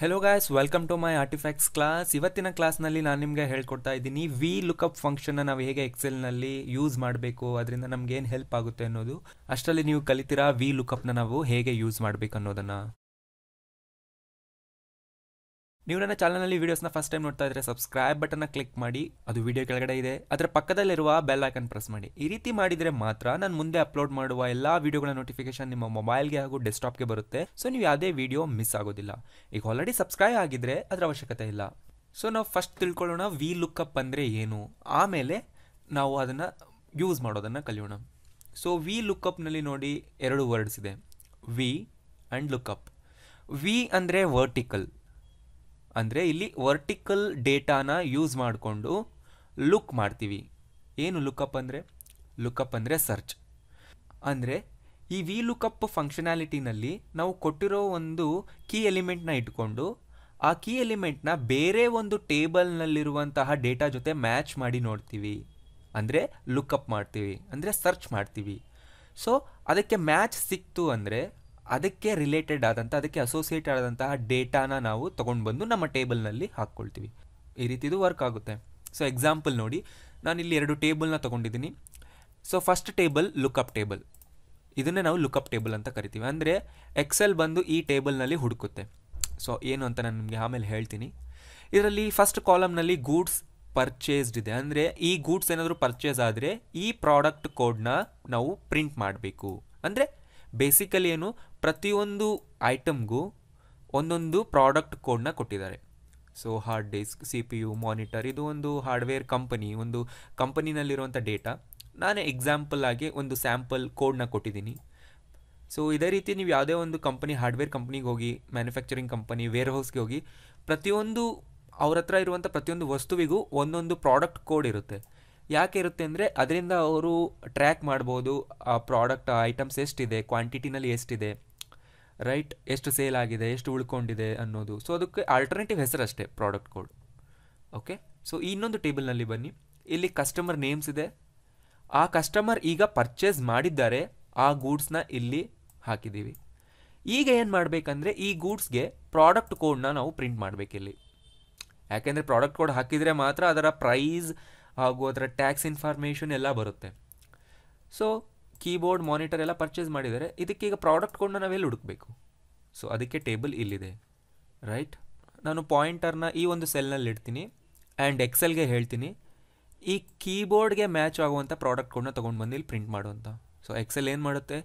Hello guys welcome to my artifacts class ಇವತ್ತಿನ ಕ್ಲಾಸ್ನಲ್ಲಿ ನಾನು ನಿಮಗೆ ಹೇಳ್ಕೊಡ್ತಾ ಇದ್ದೀನಿ ವಿ ಲುಕಪ್ ಫಂಕ್ಷನ್ನ ನಾವು ಹೇಗೆ ಎಕ್ಸೆಲ್ನಲ್ಲಿ ಯೂಸ್ ಮಾಡಬೇಕು, ಅದರಿಂದ ನಮ್ಗೆ ಏನು ಹೆಲ್ಪ್ ಆಗುತ್ತೆ ಅನ್ನೋದು. ಅಷ್ಟರಲ್ಲಿ ನೀವು ಕಲಿತೀರಾ ವಿ ಲುಕಪ್ನ ನಾವು ಹೇಗೆ ಯೂಸ್ ಮಾಡಬೇಕು ಅನ್ನೋದನ್ನು? ನೀವು ನನ್ನ ಚಾನಲ್ನಲ್ಲಿ ವೀಡಿಯೋಸ್ನ ಫಸ್ಟ್ ಟೈಮ್ ನೋಡ್ತಾ ಇದ್ರೆ ಸಬ್ಸ್ಕ್ರೈಬ್ ಬಟನ್ನ ಕ್ಲಿಕ್ ಮಾಡಿ, ಅದು ವಿಡಿಯೋ ಕೆಳಗಡೆ ಇದೆ. ಅದರ ಪಕ್ಕದಲ್ಲಿರುವ ಬೆಲ್ ಐಕನ್ ಪ್ರೆಸ್ ಮಾಡಿ. ಈ ರೀತಿ ಮಾಡಿದರೆ ಮಾತ್ರ ನಾನು ಮುಂದೆ ಅಪ್ಲೋಡ್ ಮಾಡುವ ಎಲ್ಲ ವಿಡಿಯೋಗಳ ನೋಟಿಫಿಕೇಶನ್ ನಿಮ್ಮ ಮೊಬೈಲ್ಗೆ ಹಾಗೂ ಡೆಸ್ಕ್ಟಾಪ್ಗೆ ಬರುತ್ತೆ. ಸೊ ನೀವು ಯಾವುದೇ ವಿಡಿಯೋ ಮಿಸ್ ಆಗೋದಿಲ್ಲ. ಈಗ ಆಲ್ರೆಡಿ ಸಬ್ಸ್ಕ್ರೈಬ್ ಆಗಿದ್ರೆ ಅದರ ಅವಶ್ಯಕತೆ ಇಲ್ಲ. ಸೊ ನಾವು ಫಸ್ಟ್ ತಿಳ್ಕೊಳ್ಳೋಣ ವಿ ಲುಕ್ಅಪ್ ಅಂದರೆ ಏನು? ಆಮೇಲೆ ನಾವು ಅದನ್ನು ಯೂಸ್ ಮಾಡೋದನ್ನು ಕಲಿಯೋಣ. ಸೊ ವಿ ಲುಕ್ಅಪ್ನಲ್ಲಿ ನೋಡಿ ಎರಡು ವರ್ಡ್ಸ್ ಇದೆ. ವಿ ಆ್ಯಂಡ್ ಲುಕ್ಅಪ್ ವಿ ಅಂದರೆ ವರ್ಟಿಕಲ್ ಅಂದರೆ ಇಲ್ಲಿ ವರ್ಟಿಕಲ್ ಡೇಟಾನ ಯೂಸ್ ಮಾಡಿಕೊಂಡು ಲುಕ್ ಮಾಡ್ತೀವಿ. ಏನು ಲುಕಪ್ ಅಂದರೆ? ಲುಕಪ್ ಅಂದರೆ ಸರ್ಚ್ ಅಂದರೆ ಈ ವಿ ಲುಕಪ್ ಫಂಕ್ಷನಾಲಿಟಿನಲ್ಲಿ ನಾವು ಕೊಟ್ಟಿರೋ ಒಂದು ಕೀ ಎಲಿಮೆಂಟ್ನ ಇಟ್ಕೊಂಡು ಆ ಕೀ ಎಲಿಮೆಂಟ್ನ ಬೇರೆ ಒಂದು ಟೇಬಲ್ನಲ್ಲಿರುವಂತಹ ಡೇಟಾ ಜೊತೆ ಮ್ಯಾಚ್ ಮಾಡಿ ನೋಡ್ತೀವಿ. ಅಂದರೆ ಲುಕಪ್ ಮಾಡ್ತೀವಿ. ಅಂದರೆ ಸರ್ಚ್ ಮಾಡ್ತೀವಿ. ಸೊ ಅದಕ್ಕೆ ಮ್ಯಾಚ್ ಸಿಕ್ತು ಅಂದರೆ ಅದಕ್ಕೆ ರಿಲೇಟೆಡ್ ಆದಂಥ ಅದಕ್ಕೆ ಅಸೋಸಿಯೇಟ್ ಆದಂತಹ ಡೇಟಾನ ನಾವು ತೊಗೊಂಡು ಬಂದು ನಮ್ಮ ಟೇಬಲ್ನಲ್ಲಿ ಹಾಕ್ಕೊಳ್ತೀವಿ. ಈ ರೀತಿದು ವರ್ಕ್ ಆಗುತ್ತೆ. ಸೊ ಎಕ್ಸಾಂಪಲ್ ನೋಡಿ ನಾನು ಇಲ್ಲಿ ಎರಡು ಟೇಬಲ್ನ ತೊಗೊಂಡಿದ್ದೀನಿ. So first table lookup table ಇದನ್ನೇ ನಾವು ಲುಕಪ್ ಟೇಬಲ್ ಅಂತ ಕರಿತೀವಿ. ಅಂದರೆ ಎಕ್ಸೆಲ್ ಬಂದು ಈ ಟೇಬಲ್ನಲ್ಲಿ ಹುಡುಕುತ್ತೆ. ಸೊ ಏನು ಅಂತ ನಾನು ನಿಮಗೆ ಆಮೇಲೆ ಹೇಳ್ತೀನಿ. ಇದರಲ್ಲಿ ಫಸ್ಟ್ ಕಾಲಮ್ನಲ್ಲಿ ಗೂಡ್ಸ್ ಪರ್ಚೇಸ್ಡ್ ಇದೆ. ಅಂದರೆ, ಈ ಗೂಡ್ಸ್ ಏನಾದರೂ ಪರ್ಚೇಸ್ ಆದರೆ ಈ ಪ್ರಾಡಕ್ಟ್ ಕೋಡ್ನ ನಾವು ಪ್ರಿಂಟ್ ಮಾಡಬೇಕು. ಅಂದರೆ ಬೇಸಿಕಲಿ ಏನು, ಪ್ರತಿಯೊಂದು ಐಟಮ್ಗೂ ಒಂದೊಂದು ಪ್ರಾಡಕ್ಟ್ ಕೋಡ್ನ ಕೊಟ್ಟಿದ್ದಾರೆ. So hard disk C P U monitor ಇದು ಒಂದು ಹಾರ್ಡ್ವೇರ್ ಕಂಪನಿ ಒಂದು ಕಂಪನಿನಲ್ಲಿರುವಂಥ ಡೇಟಾ ನಾನೇ ಎಕ್ಸಾಂಪಲ್ ಆಗಿ ಒಂದು ಸ್ಯಾಂಪಲ್ ಕೋಡ್ನ ಕೊಟ್ಟಿದ್ದೀನಿ. ಸೊ ಇದೇ ರೀತಿ ನೀವು ಯಾವುದೇ ಒಂದು ಕಂಪನಿ ಹಾರ್ಡ್ವೇರ್ ಕಂಪ್ನಿಗೆ ಹೋಗಿ ಮ್ಯಾನುಫ್ಯಾಕ್ಚರಿಂಗ್ ಕಂಪನಿ ವೇರ್ ಹೌಸ್ಗೆ ಹೋಗಿ, ಪ್ರತಿಯೊಂದು ಅವ್ರ ಹತ್ರ ಇರುವಂಥ ಪ್ರತಿಯೊಂದು ವಸ್ತುವಿಗೂ ಒಂದೊಂದು ಪ್ರಾಡಕ್ಟ್ ಕೋಡ್ ಇರುತ್ತೆ. ಯಾಕೆ ಇರುತ್ತೆ ಅಂದರೆ ಅದರಿಂದ ಅವರು ಟ್ರ್ಯಾಕ್ ಮಾಡ್ಬೋದು, ಆ ಪ್ರಾಡಕ್ಟ್ ಐಟಮ್ಸ್ ಎಷ್ಟಿದೆ ಕ್ವಾಂಟಿಟಿನಲ್ಲಿ ಎಷ್ಟಿದೆ ರೈಟ್ ಎಷ್ಟು ಸೇಲ್ ಆಗಿದೆ, ಎಷ್ಟು ಉಳ್ಕೊಂಡಿದೆ ಅನ್ನೋದು. ಸೊ ಅದಕ್ಕೆ ಆಲ್ಟರ್ನೇಟಿವ್ ಹೆಸರು ಅಷ್ಟೇ ಪ್ರಾಡಕ್ಟ್ ಕೋಡ್ ಓಕೆ ಸೊ ಇನ್ನೊಂದು ಟೇಬಲ್ನಲ್ಲಿ ಬನ್ನಿ. ಇಲ್ಲಿ ಕಸ್ಟಮರ್ ನೇಮ್ಸ್ ಇದೆ. ಆ ಕಸ್ಟಮರ್ ಈಗ ಪರ್ಚೇಸ್ ಮಾಡಿದ್ದಾರೆ, ಆ ಗೂಡ್ಸ್ನ ಇಲ್ಲಿ ಹಾಕಿದ್ದೀವಿ. ಈಗ ಏನು ಮಾಡಬೇಕಂದ್ರೆ, ಈ ಗೂಡ್ಸ್ಗೆ ಪ್ರಾಡಕ್ಟ್ ಕೋಡ್ನ ನಾವು ಪ್ರಿಂಟ್ ಮಾಡಬೇಕಿಲ್ಲಿ. ಯಾಕೆಂದರೆ ಪ್ರಾಡಕ್ಟ್ ಕೋಡ್ ಹಾಕಿದರೆ ಮಾತ್ರ ಅದರ ಪ್ರೈಸ್ ಹಾಗೂ ಅದರ ಟ್ಯಾಕ್ಸ್ ಇನ್ಫಾರ್ಮೇಷನ್ ಎಲ್ಲ ಬರುತ್ತೆ. ಸೊ ಕೀಬೋರ್ಡ್, ಮಾನಿಟರ್ ಎಲ್ಲ ಪರ್ಚೇಸ್ ಮಾಡಿದರೆ ಇದಕ್ಕೆ ಈಗ ಪ್ರಾಡಕ್ಟ್ ಕೊಂಡು ನಾವೆಲ್ಲಿ ಹುಡುಕಬೇಕು? ಸೊ ಅದಕ್ಕೆ ಟೇಬಲ್ ಇಲ್ಲಿದೆ. ರೈಟ್ ನಾನು ಪಾಯಿಂಟರ್ನ ಈ ಒಂದು ಸೆಲ್ನಲ್ಲಿ ಇಡ್ತೀನಿ ಆ್ಯಂಡ್ ಎಕ್ಸೆಲ್ಗೆ ಹೇಳ್ತೀನಿ. ಈ ಕೀಬೋರ್ಡ್ಗೆ ಮ್ಯಾಚ್ ಆಗುವಂಥ ಪ್ರಾಡಕ್ಟ್ ಕೋಡ್ನ ತೊಗೊಂಡು ಬಂದು ಇಲ್ಲಿ ಪ್ರಿಂಟ್ ಮಾಡುವಂಥ. ಸೊ ಎಕ್ಸೆಲ್ ಏನು ಮಾಡುತ್ತೆ?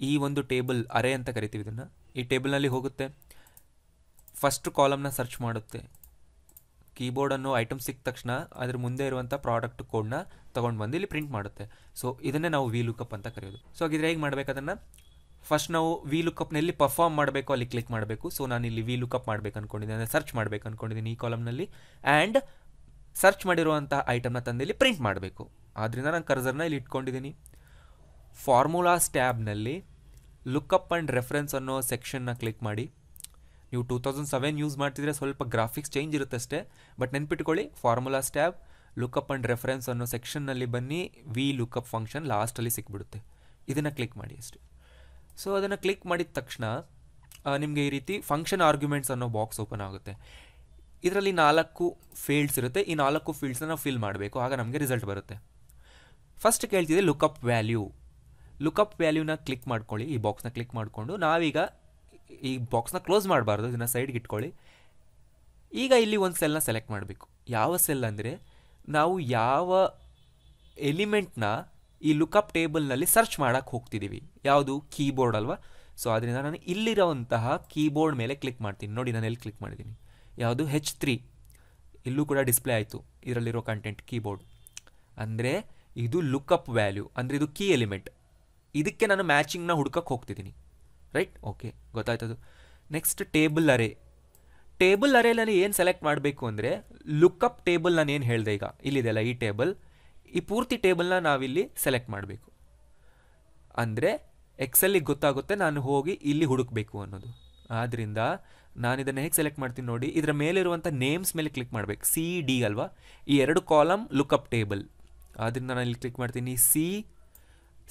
ಈ ಒಂದು ಟೇಬಲ್ ಅರೆ ಅಂತ ಕರಿತೀವಿ ಇದನ್ನು. ಈ ಟೇಬಲ್ನಲ್ಲಿ ಹೋಗುತ್ತೆ. ಫಸ್ಟ್ ಕಾಲಮ್ನ ಸರ್ಚ್ ಮಾಡುತ್ತೆ. ಕೀಬೋರ್ಡ್ ಅನ್ನೋ ಐಟಮ್ ಸಿಕ್ಕ ತಕ್ಷಣ ಅದ್ರ ಮುಂದೆ ಇರುವಂಥ ಪ್ರಾಡಕ್ಟ್ ಕೋಡ್ನ ತಗೊಂಡು ಬಂದು ಇಲ್ಲಿ ಪ್ರಿಂಟ್ ಮಾಡುತ್ತೆ. ಸೊ ಇದನ್ನೇ ನಾವು ವಿ ಲುಕಪ್ ಅಂತ ಕರೆಯೋದು. ಸೊ ಹಾಗಿದ್ರೆ ಹೇಗೆ ಮಾಡಬೇಕು ಅದನ್ನು? ಫಸ್ಟ್ ನಾವು ವಿ ಲುಕಪ್ನಲ್ಲಿ ಪರ್ಫಾರ್ಮ್ ಮಾಡಬೇಕು, ಅಲ್ಲಿ ಕ್ಲಿಕ್ ಮಾಡಬೇಕು. ಸೊ ನಾನು ಇಲ್ಲಿ ವಿ ಲುಕಪ್ ಮಾಡಬೇಕು ಅಂದ್ಕೊಂಡಿದ್ದೀನಿ ಅಂದರೆ ಸರ್ಚ್ ಮಾಡಬೇಕು ಅಂದ್ಕೊಂಡಿದ್ದೀನಿ ಈ ಕಾಲಮ್ನಲ್ಲಿ ಆ್ಯಂಡ್ ಸರ್ಚ್ ಮಾಡಿರುವಂಥ ಐಟಮ್ನ ತಂದು ಇಲ್ಲಿ ಪ್ರಿಂಟ್ ಮಾಡಬೇಕು. ಆದ್ದರಿಂದ ನಾನು ಕರ್ಸರ್ನ ಇಲ್ಲಿ ಇಟ್ಕೊಂಡಿದ್ದೀನಿ. ಫಾರ್ಮುಲಾಸ್ ಟ್ಯಾಬ್ನಲ್ಲಿ ಲುಕಪ್ ಆ್ಯಂಡ್ ರೆಫರೆನ್ಸ್ ಅನ್ನೋ ಸೆಕ್ಷನ್ನ ಕ್ಲಿಕ್ ಮಾಡಿ. ನೀವು ಟೂ ತೌಸಂಡ್ ಸೆವೆನ್ ಯೂಸ್ ಮಾಡ್ತಿದ್ರೆ ಸ್ವಲ್ಪ ಗ್ರಾಫಿಕ್ಸ್ ಚೇಂಜ್ ಇರುತ್ತೆ ಅಷ್ಟೇ. ಬಟ್ ನೆನ್ಪಿಟ್ಕೊಳ್ಳಿ formula tab lookup and reference ಅನ್ನೋ ಸೆಕ್ಷನ್ನಲ್ಲಿ ಬನ್ನಿ ವಿ ಲುಕಪ್ ಫಂಕ್ಷನ್ ಲಾಸ್ಟಲ್ಲಿ ಸಿಕ್ಬಿಡುತ್ತೆ. ಇದನ್ನು ಕ್ಲಿಕ್ ಮಾಡಿ ಅಷ್ಟೇ. ಸೊ ಅದನ್ನು ಕ್ಲಿಕ್ ಮಾಡಿದ ತಕ್ಷಣ ನಿಮಗೆ ಈ ರೀತಿ ಫಂಕ್ಷನ್ ಆರ್ಗ್ಯುಮೆಂಟ್ಸ್ ಅನ್ನೋ ಬಾಕ್ಸ್ ಓಪನ್ ಆಗುತ್ತೆ. ಇದರಲ್ಲಿ ನಾಲ್ಕು ಫೀಲ್ಡ್ಸ್ ಇರುತ್ತೆ. ಈ ನಾಲ್ಕು ಫೀಲ್ಡ್ಸ್ನ ನಾವು ಫಿಲ್ ಮಾಡಬೇಕು. ಆಗ ನಮಗೆ ರಿಸಲ್ಟ್ ಬರುತ್ತೆ. ಫಸ್ಟ್ ಕೇಳ್ತಿದೆ ಲುಕಪ್ ವ್ಯಾಲ್ಯೂ ಲುಕಪ್ ವ್ಯಾಲ್ಯೂನ ಕ್ಲಿಕ್ ಮಾಡ್ಕೊಳ್ಳಿ. ಈ ಬಾಕ್ಸ್ನ ಕ್ಲಿಕ್ ಮಾಡಿಕೊಂಡು ನಾವೀಗ ಈ ಬಾಕ್ಸ್ನ ಕ್ಲೋಸ್ ಮಾಡಬಾರ್ದು, ಇದನ್ನು ಸೈಡ್ಗೆ ಇಟ್ಕೊಳ್ಳಿ. ಈಗ ಇಲ್ಲಿ ಒಂದು ಸೆಲ್ನ ಸೆಲೆಕ್ಟ್ ಮಾಡಬೇಕು. ಯಾವ ಸೆಲ್ ಅಂದರೆ, ನಾವು ಯಾವ ಎಲಿಮೆಂಟ್ನ ಈ ಲುಕಪ್ ಟೇಬಲ್ನಲ್ಲಿ ಸರ್ಚ್ ಮಾಡೋಕ್ಕೆ ಹೋಗ್ತಿದ್ದೀವಿ ಯಾವುದು? ಕೀಬೋರ್ಡ್ ಅಲ್ವಾ? ಸೊ ಅದರಿಂದ ನಾನು ಇಲ್ಲಿರೋವಂತಹ ಕೀಬೋರ್ಡ್ ಮೇಲೆ ಕ್ಲಿಕ್ ಮಾಡ್ತೀನಿ. ನೋಡಿ, ನಾನು ಎಲ್ಲಿ ಕ್ಲಿಕ್ ಮಾಡಿದ್ದೀನಿ ಯಾವುದು? ಹೆಚ್ ತ್ರೀ ಇಲ್ಲೂ ಕೂಡ ಡಿಸ್ಪ್ಲೇ ಆಯಿತು. ಇದರಲ್ಲಿರೋ ಕಂಟೆಂಟ್ ಕೀಬೋರ್ಡ್ ಅಂದರೆ, ಇದು ಲುಕಪ್ ವ್ಯಾಲ್ಯೂ ಅಂದರೆ, ಇದು ಕೀ ಎಲಿಮೆಂಟ್ ಇದಕ್ಕೆ ನಾನು ಮ್ಯಾಚಿಂಗ್ನ ಹುಡ್ಕಕ್ಕೆ ಹೋಗ್ತಿದ್ದೀನಿ ರೈಟ್ ಓಕೆ ಗೊತ್ತಾಯ್ತದು. ನೆಕ್ಸ್ಟ್ ಟೇಬಲ್ ಅರೆ ಟೇಬಲ್ ಅರೇನಲ್ಲಿ ಏನು ಸೆಲೆಕ್ಟ್ ಮಾಡಬೇಕು ಅಂದರೆ ಲುಕ್ಅಪ್ ಟೇಬಲ್ ನಾನು ಏನು ಹೇಳಿದೆ ಈಗ? ಇಲ್ಲಿದೆಯಲ್ಲ ಈ ಟೇಬಲ್ ಈ ಪೂರ್ತಿ ಟೇಬಲ್ನ ನಾವಿಲ್ಲಿ ಸೆಲೆಕ್ಟ್ ಮಾಡಬೇಕು. ಅಂದರೆ ಎಕ್ಸೆಲ್ಲಿಗೆ ಗೊತ್ತಾಗುತ್ತೆ ನಾನು ಹೋಗಿ ಇಲ್ಲಿ ಹುಡುಕಬೇಕು ಅನ್ನೋದು. ಆದ್ದರಿಂದ ನಾನು ಇದನ್ನು ಹೇಗೆ ಸೆಲೆಕ್ಟ್ ಮಾಡ್ತೀನಿ ನೋಡಿ, ಇದರ ಮೇಲಿರುವಂಥ ನೇಮ್ಸ್ ಮೇಲೆ ಕ್ಲಿಕ್ ಮಾಡಬೇಕು. ಸಿ ಡಿ ಅಲ್ವಾ? ಈ ಎರಡು ಕಾಲಮ್ ಲುಕ್ಅಪ್ ಟೇಬಲ್ ಆದ್ದರಿಂದ ನಾನು ಇಲ್ಲಿ ಕ್ಲಿಕ್ ಮಾಡ್ತೀನಿ. ಸಿ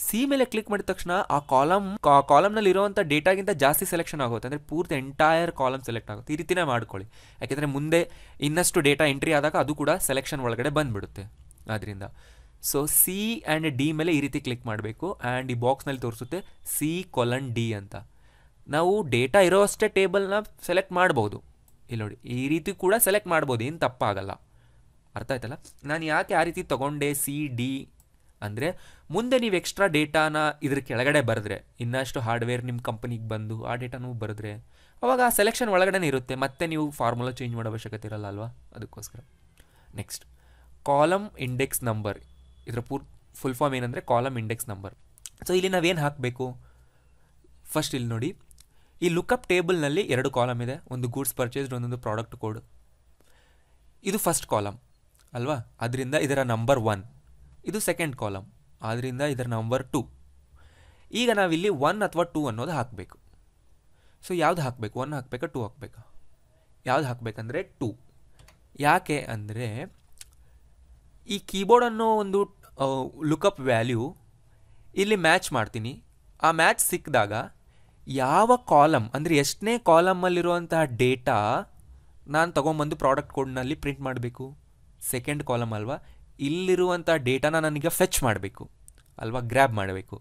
ಸಿ ಮೇಲೆ ಕ್ಲಿಕ್ ಮಾಡಿದ ತಕ್ಷಣ ಆ ಕಾಲಮ್ ಕಾಲಮ್ನಲ್ಲಿ ಇರುವಂಥ ಡೇಟಾಗಿಂತ ಜಾಸ್ತಿ ಸೆಲೆಕ್ಷನ್ ಆಗುತ್ತೆ. ಅಂದರೆ ಪೂರ್ತಿ ಎಂಟೈರ್ ಕಾಲಮ್ ಸೆಲೆಕ್ಟ್ ಆಗುತ್ತೆ. ಈ ರೀತಿನೇ ಮಾಡ್ಕೊಳ್ಳಿ. ಯಾಕೆಂದರೆ ಮುಂದೆ ಇನ್ನಷ್ಟು ಡೇಟಾ ಎಂಟ್ರಿ ಆದಾಗ ಅದು ಕೂಡ ಸೆಲೆಕ್ಷನ್ ಒಳಗಡೆ ಬಂದುಬಿಡುತ್ತೆ ಆದ್ದರಿಂದ ಸೊ ಸಿ ಆ್ಯಂಡ್ ಡಿ ಮೇಲೆ ಈ ರೀತಿ ಕ್ಲಿಕ್ ಮಾಡಬೇಕು. ಆ್ಯಂಡ್ ಈ ಬಾಕ್ಸ್ನಲ್ಲಿ ತೋರಿಸುತ್ತೆ ಸಿ ಕೊಲನ್ ಡಿ ಅಂತ. ನಾವು ಡೇಟಾ ಇರೋವಷ್ಟೇ ಟೇಬಲ್ನ ಸೆಲೆಕ್ಟ್ ಮಾಡ್ಬೋದು. ಇಲ್ಲಿ ನೋಡಿ, ಈ ರೀತಿ ಕೂಡ ಸೆಲೆಕ್ಟ್ ಮಾಡ್ಬೋದು. ಏನು ತಪ್ಪಾಗಲ್ಲ. ಅರ್ಥ ಆಯ್ತಲ್ಲ? ನಾನು ಯಾಕೆ ಆ ರೀತಿ ತೊಗೊಂಡೆ ಸಿ ಡಿ ಅಂದರೆ ಮುಂದೆ ನೀವು ಎಕ್ಸ್ಟ್ರಾ ಡೇಟಾನ ಇದ್ರ ಕೆಳಗಡೆ ಬರೆದ್ರೆ, ಇನ್ನಷ್ಟು ಹಾರ್ಡ್ವೇರ್ ನಿಮ್ಮ ಕಂಪನಿಗೆ ಬಂದು ಆ ಡೇಟಾನು ಬರೆದ್ರೆ, ಅವಾಗ ಆ ಸೆಲೆಕ್ಷನ್ ಒಳಗಡೆ ಇರುತ್ತೆ. ಮತ್ತೆ ನೀವು ಫಾರ್ಮುಲಾ ಚೇಂಜ್ ಮಾಡೋ ಅವಶ್ಯಕತೆ ಇರಲ್ಲ ಅಲ್ವಾ? ಅದಕ್ಕೋಸ್ಕರ. ನೆಕ್ಸ್ಟ್ ಕಾಲಮ್ ಇಂಡೆಕ್ಸ್ ನಂಬರ್ ಇದರ ಪೂರ್ ಫುಲ್ ಫಾರ್ಮ್ ಏನಂದರೆ ಕಾಲಮ್ ಇಂಡೆಕ್ಸ್ ನಂಬರ್ ಸೊ ಇಲ್ಲಿ ನಾವೇನು ಹಾಕಬೇಕು? ಫಸ್ಟ್ ಇಲ್ಲಿ ನೋಡಿ. ಈ ಲುಕಪ್ ಟೇಬಲ್ನಲ್ಲಿ ಎರಡು ಕಾಲಮ್ ಇದೆ. ಒಂದು ಗೂಡ್ಸ್ ಪರ್ಚೇಸ್ಡ್ ಒಂದೊಂದು ಪ್ರಾಡಕ್ಟ್ ಕೋಡ್ ಇದು ಫಸ್ಟ್ ಕಾಲಮ್ ಅಲ್ವಾ? ಅದರಿಂದ ಇದರ ನಂಬರ್ ಒನ್ ಇದು ಸೆಕೆಂಡ್ ಕಾಲಮ್ ಆದ್ದರಿಂದ ಇದರ ನಂಬರ್ ಟು ಈಗ ನಾವಿಲ್ಲಿ ಒನ್ ಅಥವಾ ಟೂ ಅನ್ನೋದು ಹಾಕಬೇಕು. ಸೊ ಯಾವ್ದು ಹಾಕಬೇಕು? ಒನ್ ಹಾಕಬೇಕಾ? ಟೂ ಹಾಕಬೇಕಾ? ಯಾವ್ದು ಹಾಕಬೇಕಂದ್ರೆ ಟೂ ಯಾಕೆ ಅಂದರೆ ಈ ಕೀಬೋರ್ಡ್ ಅನ್ನೋ ಒಂದು ಲುಕಪ್ ವ್ಯಾಲ್ಯೂ ಇಲ್ಲಿ ಮ್ಯಾಚ್ ಮಾಡ್ತೀನಿ. ಆ ಮ್ಯಾಚ್ ಸಿಕ್ಕಿದಾಗ ಯಾವ ಕಾಲಮ್ ಅಂದರೆ ಎಷ್ಟನೇ ಕಾಲಮಲ್ಲಿರುವಂತಹ ಡೇಟಾ ನಾನು ತೊಗೊಂಬಂದು ಪ್ರಾಡಕ್ಟ್ ಕೋಡ್ನಲ್ಲಿ ಪ್ರಿಂಟ್ ಮಾಡಬೇಕು? ಸೆಕೆಂಡ್ ಕಾಲಮ್ ಅಲ್ವಾ? ಇಲ್ಲಿರುವಂಥ ಡೇಟಾನ ನನಗೆ ಫೆಚ್ ಮಾಡಬೇಕು, ಅಲ್ವಾ ಗ್ರ್ಯಾಬ್ ಮಾಡಬೇಕು.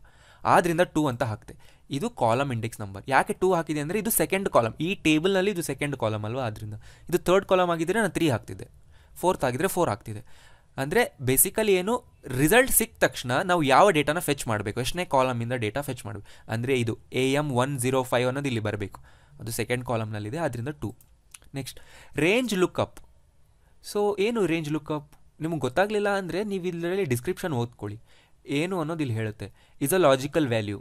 ಆದ್ದರಿಂದ ಟೂ ಅಂತ ಹಾಕ್ತೆ. ಇದು ಕಾಲಮ್ ಇಂಡೆಕ್ಸ್ ನಂಬರ್ ಯಾಕೆ ಟೂ ಹಾಕಿದೆ ಅಂದರೆ ಇದು ಸೆಕೆಂಡ್ ಕಾಲಮ್ ಈ ಟೇಬಲ್ನಲ್ಲಿ ಇದು ಸೆಕೆಂಡ್ ಕಾಲಮ್ ಅಲ್ವಾ ಆದ್ದರಿಂದ ಇದು ಥರ್ಡ್ ಕಾಲಮ್ ಆಗಿದ್ದರೆ ನಾನು ತ್ರೀ ಹಾಕ್ತಿದ್ದೆ. ಫೋರ್ತ್ ಆಗಿದ್ದರೆ ಫೋರ್ ಆಗ್ತಿದೆ ಅಂದರೆ ಬೇಸಿಕಲಿ ಏನು ರಿಸಲ್ಟ್ ಸಿಕ್ಕ ತಕ್ಷಣ ನಾವು ಯಾವ ಡೇಟಾನ ಫೆಚ್ ಮಾಡಬೇಕು? ಎಷ್ಟನೇ ಕಾಲಮಿಂದ ಡೇಟಾ ಫೆಚ್ ಮಾಡಬೇಕು? ಅಂದರೆ ಇದು A M one zero five ಅನ್ನೋದು ಇಲ್ಲಿ ಬರಬೇಕು. ಅದು ಸೆಕೆಂಡ್ ಕಾಲಮ್ನಲ್ಲಿದೆ ಆದ್ದರಿಂದ two next range lookup so ಏನು ರೇಂಜ್ ಲುಕಪ್ ನಿಮಗೆ ಗೊತ್ತಾಗಲಿಲ್ಲ ಅಂದರೆ ನೀವು ಇದರಲ್ಲಿ ಡಿಸ್ಕ್ರಿಪ್ಷನ್ ಓದ್ಕೊಳ್ಳಿ. ಏನು ಅನ್ನೋದು ಇಲ್ಲಿ ಹೇಳುತ್ತೆ. ಇಸ್ ಅ ಲಾಜಿಕಲ್ ವ್ಯಾಲ್ಯೂ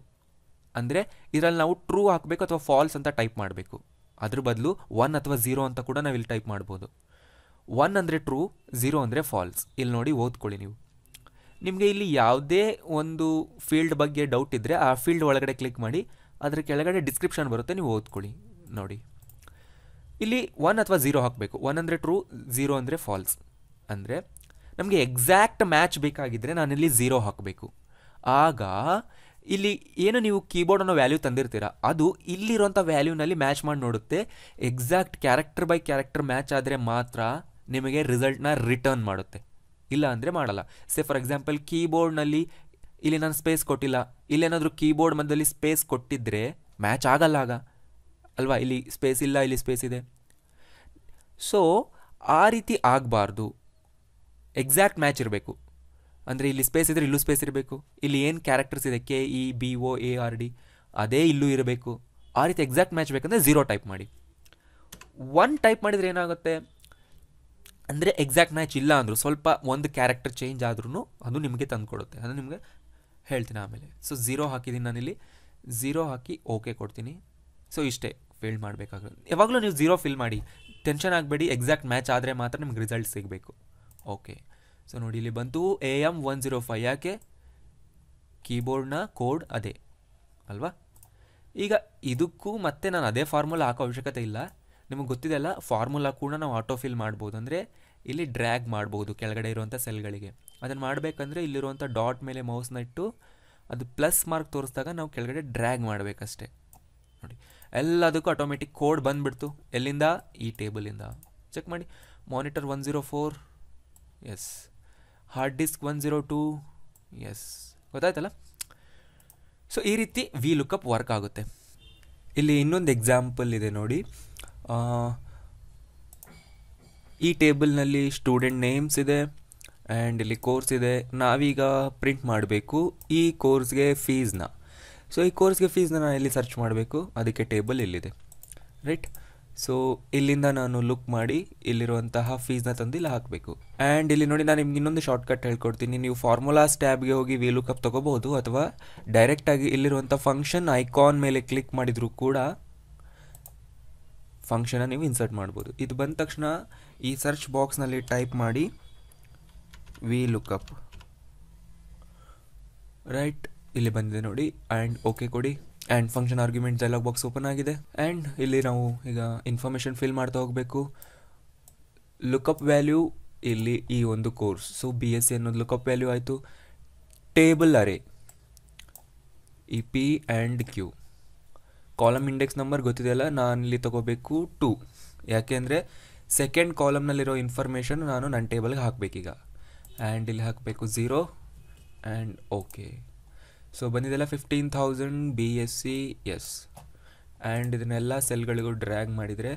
ಅಂದರೆ ಇದರಲ್ಲಿ ನಾವು ಟ್ರೂ ಹಾಕಬೇಕು ಅಥವಾ ಫಾಲ್ಸ್ ಅಂತ ಟೈಪ್ ಮಾಡಬೇಕು. ಅದ್ರ ಬದಲು ಒನ್ ಅಥವಾ ಝೀರೋ ಅಂತ ಕೂಡ ನಾವು ಇಲ್ಲಿ ಟೈಪ್ ಮಾಡ್ಬೋದು. ಒನ್ ಅಂದರೆ ಟ್ರೂ ಝೀರೋ ಅಂದರೆ ಫಾಲ್ಸ್ ಇಲ್ಲಿ ನೋಡಿ ಓದ್ಕೊಳ್ಳಿ ನೀವು. ನಿಮಗೆ ಇಲ್ಲಿ ಯಾವುದೇ ಒಂದು ಫೀಲ್ಡ್ ಬಗ್ಗೆ ಡೌಟ್ ಇದ್ದರೆ ಆ ಫೀಲ್ಡ್ ಒಳಗಡೆ ಕ್ಲಿಕ್ ಮಾಡಿ, ಅದರ ಕೆಳಗಡೆ ಡಿಸ್ಕ್ರಿಪ್ಷನ್ ಬರುತ್ತೆ, ನೀವು ಓದ್ಕೊಳ್ಳಿ. ನೋಡಿ. ಇಲ್ಲಿ ಒನ್ ಅಥವಾ ಝೀರೋ ಹಾಕಬೇಕು. ಒನ್ ಅಂದರೆ ಟ್ರೂ ಝೀರೋ ಅಂದರೆ ಫಾಲ್ಸ್ ಅಂದರೆ ನಮಗೆ ಎಕ್ಸಾಕ್ಟ್ ಮ್ಯಾಚ್ ಬೇಕಾಗಿದ್ದರೆ ನಾನಿಲ್ಲಿ ಝೀರೋ ಹಾಕಬೇಕು. ಆಗ ಇಲ್ಲಿ ಏನು ನೀವು ಕೀಬೋರ್ಡ್ ಅನ್ನೋ ವ್ಯಾಲ್ಯೂ ತಂದಿರ್ತೀರ? ಅದು ಇಲ್ಲಿರುವಂಥ ವ್ಯಾಲ್ಯೂನಲ್ಲಿ ಮ್ಯಾಚ್ ಮಾಡಿ ನೋಡುತ್ತೆ. Exact character by character match ಆದರೆ ಮಾತ್ರ ನಿಮಗೆ ರಿಸಲ್ಟ್ನ ರಿಟರ್ನ್ ಮಾಡುತ್ತೆ. ಇಲ್ಲ ಅಂದರೆ ಮಾಡಲ್ಲ. ಸೇ ಫಾರ್ ಎಕ್ಸಾಂಪಲ್ ಕೀಬೋರ್ಡ್ನಲ್ಲಿ ಇಲ್ಲಿ ನಾನು ಸ್ಪೇಸ್ ಕೊಟ್ಟಿಲ್ಲ. ಇಲ್ಲೇನಾದರೂ ಕೀಬೋರ್ಡ್ ಮಧ್ಯದಲ್ಲಿ ಸ್ಪೇಸ್ ಕೊಟ್ಟಿದ್ದರೆ ಮ್ಯಾಚ್ ಆಗಲ್ಲ ಆಗ. ಅಲ್ವಾ? ಇಲ್ಲಿ ಸ್ಪೇಸ್ ಇಲ್ಲ, ಇಲ್ಲಿ ಸ್ಪೇಸ್ ಇದೆ. ಸೊ ಆ ರೀತಿ ಆಗಬಾರ್ದು. ಎಕ್ಸಾಕ್ಟ್ ಮ್ಯಾಚ್ ಇರಬೇಕು. ಅಂದರೆ ಇಲ್ಲಿ ಸ್ಪೇಸ್ ಇದ್ದರೆ ಇಲ್ಲೂ ಸ್ಪೇಸ್ ಇರಬೇಕು. ಇಲ್ಲಿ ಏನು ಕ್ಯಾರೆಕ್ಟರ್ಸ್ ಇದೆ? K E B O A R D ಅದೇ ಇಲ್ಲೂ ಇರಬೇಕು. ಆ ರೀತಿ ಎಕ್ಸಾಕ್ಟ್ ಮ್ಯಾಚ್ ಬೇಕಂದರೆ ಝೀರೋ ಟೈಪ್ ಮಾಡಿ. ಒನ್ ಟೈಪ್ ಮಾಡಿದರೆ ಏನಾಗುತ್ತೆ? ಅಂದರೆ ಎಕ್ಸಾಕ್ಟ್ ಮ್ಯಾಚ್ ಇಲ್ಲ ಅಂದರೂ, ಸ್ವಲ್ಪ ಒಂದು ಕ್ಯಾರೆಕ್ಟರ್ ಚೇಂಜ್ ಆದ್ರೂ ಅದು ನಿಮಗೆ ತಂದು ಕೊಡುತ್ತೆ ಅದು ನಿಮಗೆ ಹೇಳ್ತೀನಿ ಆಮೇಲೆ. ಸೊ ಝೀರೋ ಹಾಕಿದ್ದೀನಿ ನಾನಿಲ್ಲಿ. ಝೀರೋ ಹಾಕಿ ಓಕೆ ಕೊಡ್ತೀನಿ. ಸೊ ಇಷ್ಟೇ. ಫೀಲ್ಡ್ ಮಾಡಬೇಕಾಗುತ್ತೆ ಯಾವಾಗಲೂ ನೀವು ಝೀರೋ ಫಿಲ್ ಮಾಡಿ. ಟೆನ್ಷನ್ ಆಗಬೇಡಿ. ಎಕ್ಸಾಕ್ಟ್ ಮ್ಯಾಚ್ ಆದರೆ ಮಾತ್ರ ನಿಮ್ಗೆ ರಿಸಲ್ಟ್ ಸಿಗಬೇಕು. ಓಕೆ ಸೊ ನೋಡಿ, ಇಲ್ಲಿ ಬಂತು A M one zero five ಯಾಕೆ? ಕೀಬೋರ್ಡ್ನ ಕೋಡ್ ಅದೇ. ಅಲ್ವಾ? ಈಗ ಇದಕ್ಕೂ ಮತ್ತೆ ನಾನು ಅದೇ ಫಾರ್ಮುಲಾ ಹಾಕೋ ಅವಶ್ಯಕತೆ ಇಲ್ಲ. ನಿಮಗೆ ಗೊತ್ತಿದೆ ಅಲ್ಲ, ಫಾರ್ಮುಲಾ ಕೂಡ ನಾವು ಆಟೋ ಫಿಲ್ ಮಾಡ್ಬೋದು. ಅಂದರೆ ಇಲ್ಲಿ ಡ್ರ್ಯಾಗ್ ಮಾಡ್ಬೋದು ಕೆಳಗಡೆ ಇರುವಂಥ ಸೆಲ್ಗಳಿಗೆ. ಅದನ್ನು ಮಾಡಬೇಕಂದ್ರೆ ಇಲ್ಲಿರುವಂಥ ಡಾಟ್ ಮೇಲೆ ಮೌಸ್ನ ಇಟ್ಟು ಅದು ಪ್ಲಸ್ ಮಾರ್ಕ್ ತೋರಿಸಿದಾಗ ನಾವು ಕೆಳಗಡೆ ಡ್ರ್ಯಾಗ್ ಮಾಡಬೇಕಷ್ಟೆ. ನೋಡಿ, ಎಲ್ಲದಕ್ಕೂ ಆಟೋಮೆಟಿಕ್ ಕೋಡ್ ಬಂದುಬಿಡ್ತು. ಎಲ್ಲಿಂದ? ಈ ಟೇಬಲಿಂದ ಚೆಕ್ ಮಾಡಿ. Monitor one zero four S hard disk one zero two S ಗೊತ್ತಾಯ್ತಲ್ಲ? ಸೊ ಈ ರೀತಿ ವಿ ಲುಕಪ್ ವರ್ಕ್ ಆಗುತ್ತೆ. ಇಲ್ಲಿ ಇನ್ನೊಂದು ಎಕ್ಸಾಂಪಲ್ ಇದೆ ನೋಡಿ. ಈ ಟೇಬಲ್ನಲ್ಲಿ ಸ್ಟೂಡೆಂಟ್ ನೇಮ್ಸ್ ಇದೆ ಆ್ಯಂಡ್ ಇಲ್ಲಿ ಕೋರ್ಸ್ ಇದೆ. ನಾವೀಗ ಪ್ರಿಂಟ್ ಮಾಡಬೇಕು ಈ ಕೋರ್ಸ್ಗೆ ಫೀಸ್ನ ಸೊ ಈ ಕೋರ್ಸ್ಗೆ ಫೀಸ್ನ ನಾನು ಎಲ್ಲಿ ಸರ್ಚ್ ಮಾಡಬೇಕು? ಅದಕ್ಕೆ ಟೇಬಲ್ ಇಲ್ಲಿದೆ. ರೈಟ್ ಸೊ ಇಲ್ಲಿಂದ ನಾನು ಲುಕ್ ಮಾಡಿ ಇಲ್ಲಿರುವಂತಹ ಫೀಸ್ನ ತಂದು ಇಲ್ಲಿ ಹಾಕಬೇಕು. ಆ್ಯಂಡ್ ಇಲ್ಲಿ ನೋಡಿ ನಾನು ನಿಮ್ಗೆ ಇನ್ನೊಂದು ಶಾರ್ಟ್ಕಟ್ ಹೇಳ್ಕೊಡ್ತೀನಿ. ನೀವು ಫಾರ್ಮುಲಾಸ್ ಟ್ಯಾಬ್ಗೆ ಹೋಗಿ ವಿ ಲುಕಪ್ ತೊಗೋಬೋದು ಅಥವಾ ಡೈರೆಕ್ಟಾಗಿ ಇಲ್ಲಿರುವಂಥ ಫಂಕ್ಷನ್ ಐಕಾನ್ ಮೇಲೆ ಕ್ಲಿಕ್ ಮಾಡಿದರೂ ಕೂಡ ಫಂಕ್ಷನ ನೀವು ಇನ್ಸರ್ಟ್ ಮಾಡ್ಬೋದು. ಇದು ಬಂದ ತಕ್ಷಣ ಈ ಸರ್ಚ್ ಬಾಕ್ಸ್ನಲ್ಲಿ ಟೈಪ್ ಮಾಡಿ ವಿ ಲುಕಪ್ ರೈಟ್ ಇಲ್ಲಿ ಬಂದಿದೆ ನೋಡಿ. ಆ್ಯಂಡ್ ಓಕೆ ಕೊಡಿ. And function argument dialog box open ಆಗಿದೆ. ಆ್ಯಂಡ್ ಇಲ್ಲಿ ನಾವು ಈಗ ಇನ್ಫಾರ್ಮೇಷನ್ ಫಿಲ್ ಮಾಡ್ತಾ ಹೋಗಬೇಕು. ಲುಕಪ್ ವ್ಯಾಲ್ಯೂ ಇಲ್ಲಿ ಈ ಒಂದು course so B S C ಅನ್ನೋದು ಲುಕಪ್ ವ್ಯಾಲ್ಯೂ ಆಯಿತು. Table array E P and Q column index number ಗೊತ್ತಿದೆಯಲ್ಲ? ನಾನು ಇಲ್ಲಿ ತೊಗೋಬೇಕು ಟು ಯಾಕೆಂದರೆ ಸೆಕೆಂಡ್ ಕಾಲಮ್ನಲ್ಲಿರೋ ಇನ್ಫಾರ್ಮೇಷನ್ ನಾನು ನನ್ನ ಟೇಬಲ್ಗೆ ಹಾಕಬೇಕೀಗ. ಆ್ಯಂಡ್ ಇಲ್ಲಿ ಹಾಕಬೇಕು zero and okay so ಬಂದಿದೆಲ್ಲ fifteen thousand B S C S and ಇದನ್ನೆಲ್ಲ ಸೆಲ್ಗಳಿಗೂ ಡ್ರ್ಯಾಗ್ ಮಾಡಿದರೆ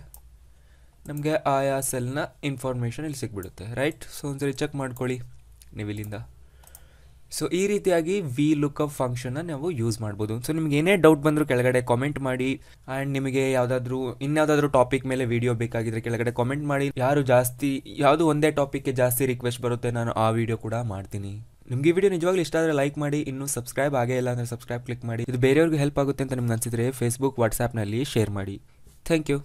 ನಮಗೆ ಆಯಾ ಸೆಲ್ನ ಇನ್ಫಾರ್ಮೇಷನ್ ಇಲ್ಲಿ ಸಿಕ್ಬಿಡುತ್ತೆ ರೈಟ್ ಸೊ ಒಂದ್ಸರಿ ಚೆಕ್ ಮಾಡ್ಕೊಳ್ಳಿ ನೀವು ಇಲ್ಲಿಂದ. ಸೊ ಈ ರೀತಿಯಾಗಿ ವಿ ಲುಕ್ಅಪ್ ಫಂಕ್ಷನ್ನ ನಾವು ಯೂಸ್ ಮಾಡ್ಬೋದು. ಸೊ ನಿಮ್ಗೆ ಏನೇ ಡೌಟ್ ಬಂದರೂ ಕೆಳಗಡೆ ಕಾಮೆಂಟ್ ಮಾಡಿ ಆ್ಯಂಡ್ ನಿಮಗೆ ಯಾವುದಾದ್ರೂ, ಇನ್ಯಾವುದಾದ್ರೂ ಟಾಪಿಕ್ ಮೇಲೆ ವಿಡಿಯೋ ಬೇಕಾಗಿದ್ರೆ ಕೆಳಗಡೆ ಕಾಮೆಂಟ್ ಮಾಡಿ. ಯಾರು ಜಾಸ್ತಿ, ಯಾವುದು ಒಂದೇ ಟಾಪಿಕ್ಗೆ ಜಾಸ್ತಿ ರಿಕ್ವೆಸ್ಟ್ ಬರುತ್ತೆ, ನಾನು ಆ ವಿಡಿಯೋ ಕೂಡ ಮಾಡ್ತೀನಿ. ನಿಮಗೆ ವಿಡಿಯೋ ನಿಜವಾಗ್ಲೂ ಇಷ್ಟ ಆದರೆ ಲೈಕ್ ಮಾಡಿ, ಇನ್ನೂ ಸಬ್ಸ್ಕ್ರೈಬ್ ಆಗೇ ಇಲ್ಲ ಅಂದರೆ ಸಬ್ಸ್ಕ್ರೈಬ್ ಕ್ಲಿಕ್ ಮಾಡಿ. ಇದು ಬೇರೆಯವ್ರಿಗೆ ಹೆಲ್ಪ್ ಆಗುತ್ತೆ ಅಂತ ನಿಮ್ಗೆ ಅನಿಸಿದ್ರೆ ಫೇಸ್ಬುಕ್ ವಾಟ್ಸಾಪ್ನಲ್ಲಿ ಶೇರ್ ಮಾಡಿ. Thank you